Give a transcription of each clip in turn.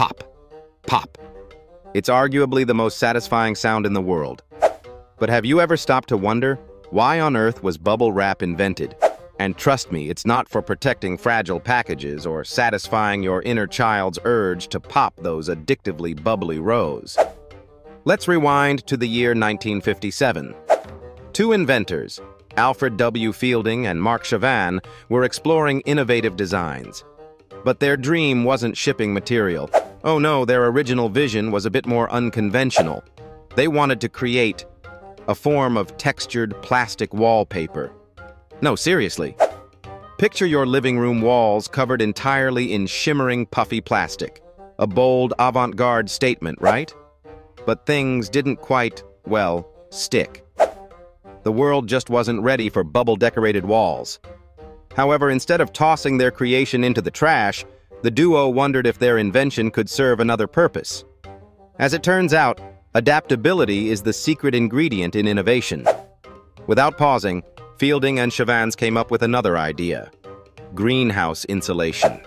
Pop. Pop. It's arguably the most satisfying sound in the world. But have you ever stopped to wonder, why on earth was bubble wrap invented? And trust me, it's not for protecting fragile packages or satisfying your inner child's urge to pop those addictively bubbly rows. Let's rewind to the year 1957. Two inventors, Alfred W. Fielding and Marc Chavannes, were exploring innovative designs. But their dream wasn't shipping material. Oh no, their original vision was a bit more unconventional. They wanted to create a form of textured plastic wallpaper. No, seriously. Picture your living room walls covered entirely in shimmering, puffy plastic. A bold, avant-garde statement, right? But things didn't quite, well, stick. The world just wasn't ready for bubble-decorated walls. However, instead of tossing their creation into the trash, the duo wondered if their invention could serve another purpose. As it turns out, adaptability is the secret ingredient in innovation. Without pausing, Fielding and Chavannes came up with another idea. Greenhouse insulation.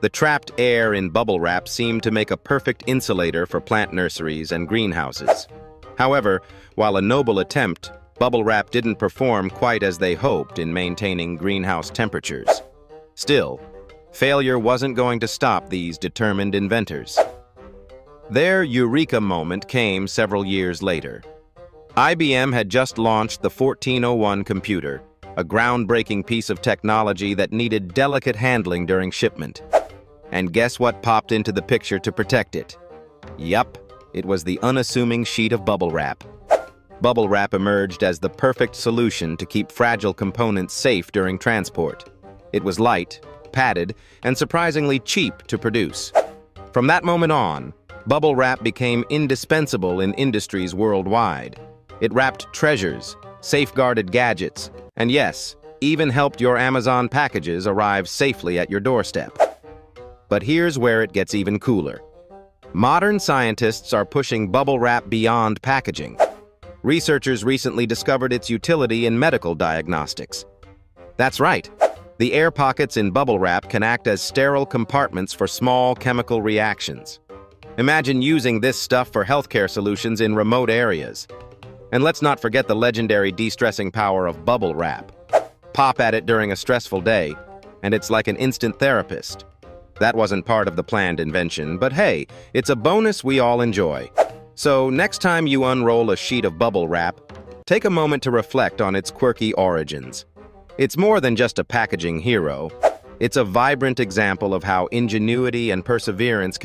The trapped air in bubble wrap seemed to make a perfect insulator for plant nurseries and greenhouses. However, while a noble attempt, bubble wrap didn't perform quite as they hoped in maintaining greenhouse temperatures. Still, failure wasn't going to stop these determined inventors. Their eureka moment came several years later. IBM had just launched the 1401 computer, a groundbreaking piece of technology that needed delicate handling during shipment. And guess what popped into the picture to protect it? Yup, it was the unassuming sheet of bubble wrap. Bubble wrap emerged as the perfect solution to keep fragile components safe during transport. It was light, padded, and surprisingly cheap to produce. From that moment on, bubble wrap became indispensable in industries worldwide. It wrapped treasures, safeguarded gadgets, and yes, even helped your Amazon packages arrive safely at your doorstep. But here's where it gets even cooler. Modern scientists are pushing bubble wrap beyond packaging. Researchers recently discovered its utility in medical diagnostics. That's right. The air pockets in bubble wrap can act as sterile compartments for small chemical reactions. Imagine using this stuff for healthcare solutions in remote areas. And let's not forget the legendary de-stressing power of bubble wrap. Pop at it during a stressful day, and it's like an instant therapist. That wasn't part of the planned invention, but hey, it's a bonus we all enjoy. So next time you unroll a sheet of bubble wrap, take a moment to reflect on its quirky origins. It's more than just a packaging hero. It's a vibrant example of how ingenuity and perseverance